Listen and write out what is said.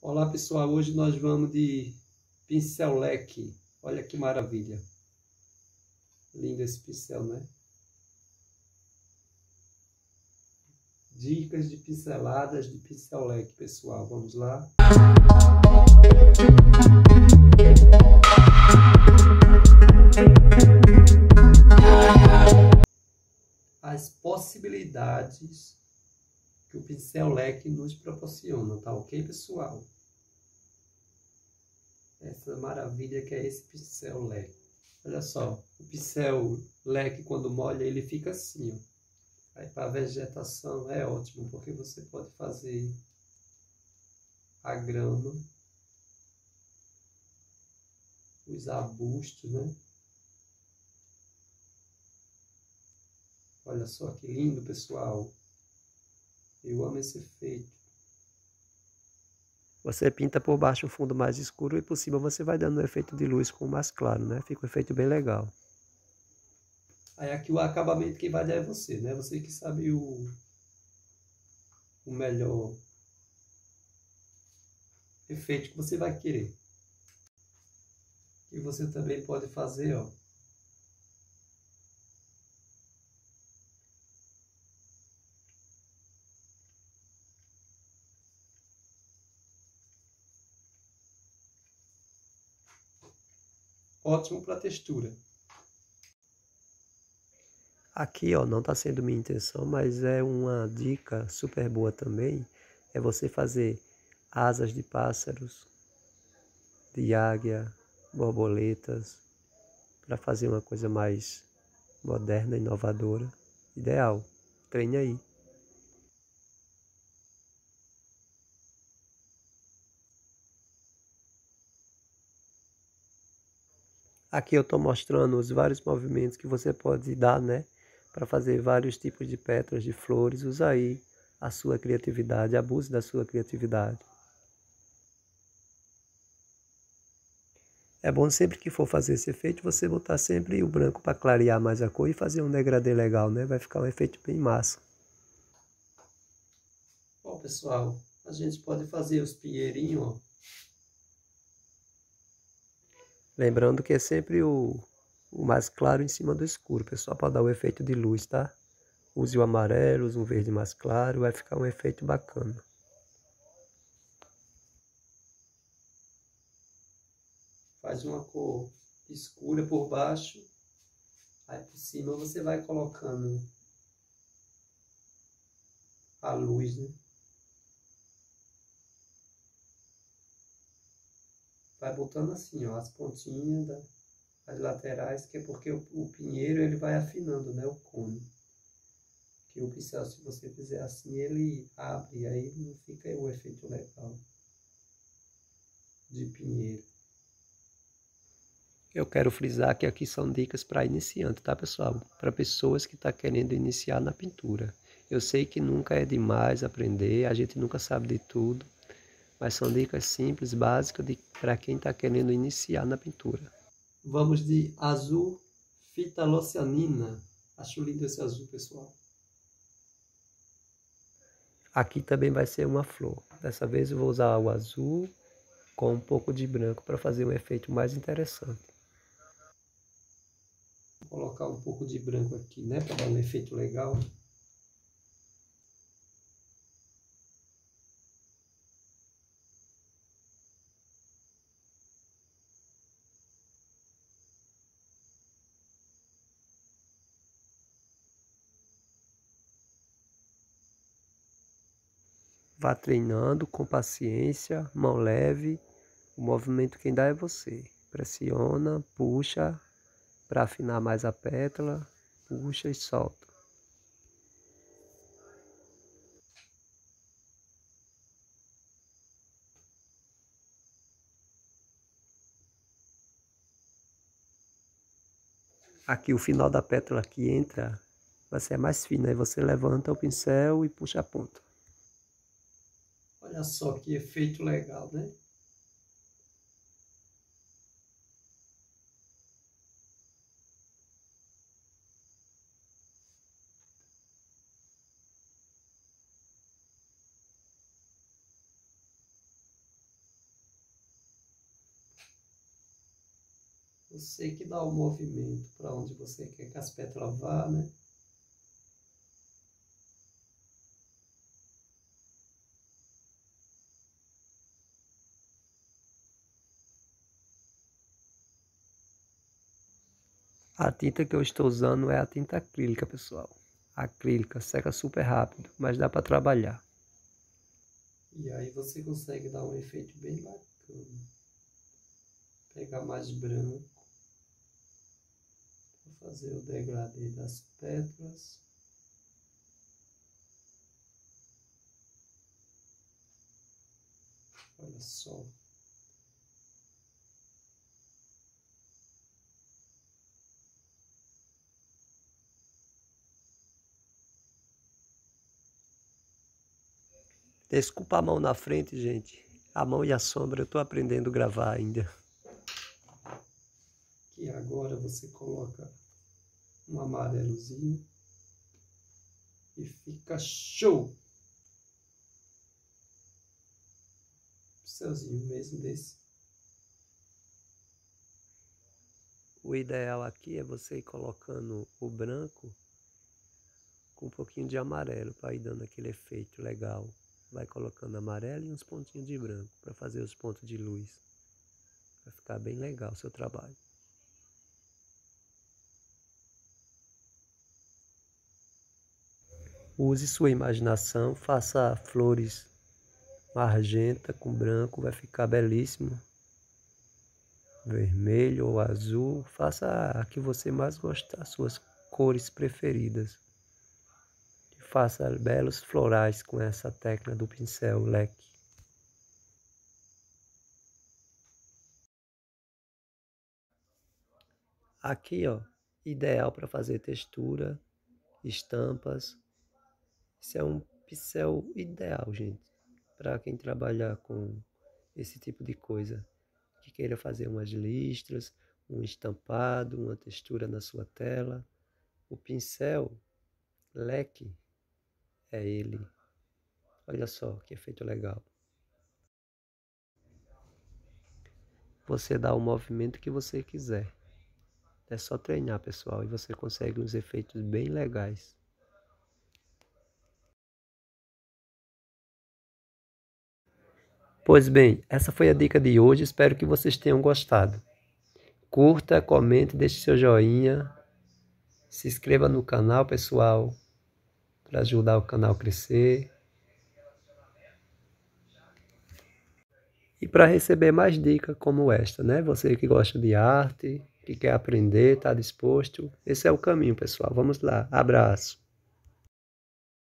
Olá pessoal, hoje nós vamos de pincel leque. Olha que maravilha. Lindo esse pincel, né? Dicas de pinceladas de pincel leque, pessoal. Vamos lá. As possibilidades que o pincel leque nos proporciona, tá ok, pessoal? Essa maravilha que é esse pincel leque. Olha só, o pincel leque quando molha ele fica assim, ó. Aí para vegetação é ótimo, porque você pode fazer a grama, os arbustos, né? Olha só que lindo, pessoal. Eu amo esse efeito. Você pinta por baixo o fundo mais escuro e por cima você vai dando um efeito de luz com o mais claro, né? Fica um efeito bem legal. Aí aqui o acabamento que vai dar é você, né? Você que sabe o, o melhor efeito que você vai querer. E você também pode fazer, ó, ótimo para textura. Aqui, ó, não está sendo minha intenção, mas é uma dica super boa também, é você fazer asas de pássaros, de águia, borboletas, para fazer uma coisa mais moderna, inovadora. Ideal. Treine aí. Aqui eu estou mostrando os vários movimentos que você pode dar, né? Para fazer vários tipos de pétalas, de flores. Usa aí a sua criatividade, abuse da sua criatividade. É bom sempre que for fazer esse efeito, você botar sempre o branco para clarear mais a cor e fazer um degradê legal, né? Vai ficar um efeito bem massa. Bom, pessoal, a gente pode fazer os pinheirinhos, ó Lembrando que é sempre o, o mais claro em cima do escuro, pessoal, para dar o efeito de luz, tá? Use o amarelo, use um verde mais claro, vai ficar um efeito bacana. Faz uma cor escura por baixo, aí por cima você vai colocando a luz, né? Vai botando assim, ó, as pontinhas da, as laterais, que é porque o, o, pinheiro ele vai afinando, né, o cone. Que o pincel, se você fizer assim, ele abre, aí não fica o efeito legal de pinheiro. Eu quero frisar que aqui são dicas para iniciante, tá pessoal? Para pessoas que estão tá querendo iniciar na pintura. Eu sei que nunca é demais aprender, a gente nunca sabe de tudo, mas são dicas simples, básicas para quem está querendo iniciar na pintura. Vamos de azul fitalocianina. Acho lindo esse azul, pessoal. Aqui também vai ser uma flor. Dessa vez eu vou usar o azul com um pouco de branco para fazer um efeito mais interessante. Vou colocar um pouco de branco aqui, né, para dar um efeito legal. Vá treinando com paciência, mão leve. O movimento quem dá é você. Pressiona, puxa para afinar mais a pétala, puxa e solta. Aqui o final da pétala que entra vai ser mais fino, aí você levanta o pincel e puxa a ponta. Olha só que efeito legal, né? Você que dá o movimento para onde você quer que as pétalas vá, né? A tinta que eu estou usando é a tinta acrílica, pessoal. acrílica seca super rápido, mas dá para trabalhar. E aí você consegue dar um efeito bem bacana. Pegar mais branco para fazer o degradê das pétalas. Olha só. Desculpa a mão na frente, gente. A mão e a sombra eu estou aprendendo a gravar ainda. Que agora você coloca um amarelozinho e fica show. Céuzinho mesmo desse. O ideal aqui é você ir colocando o branco com um pouquinho de amarelo para ir dando aquele efeito legal vai colocando amarelo e uns pontinhos de branco para fazer os pontos de luz. Vai ficar bem legal o seu trabalho. Use sua imaginação, faça flores magenta com branco, vai ficar belíssimo. Vermelho ou azul, faça a que você mais gostar, suas cores preferidas. Faça belos florais com essa técnica do pincel leque. Aqui, ó, ideal para fazer textura, estampas. Esse é um pincel ideal, gente, para quem trabalhar com esse tipo de coisa, que queira fazer umas listras, um estampado, uma textura na sua tela. O pincel leque é ele. Olha só que efeito legal. Você dá o movimento que você quiser. É só treinar, pessoal, e você consegue uns efeitos bem legais. Pois bem, essa foi a dica de hoje. Espero que vocês tenham gostado. Curta, comente, deixe seu joinha. Se inscreva no canal, pessoal para ajudar o canal a crescer. E para receber mais dicas como esta, né? Você que gosta de arte, que quer aprender, está disposto. Esse é o caminho, pessoal. Vamos lá. Abraço.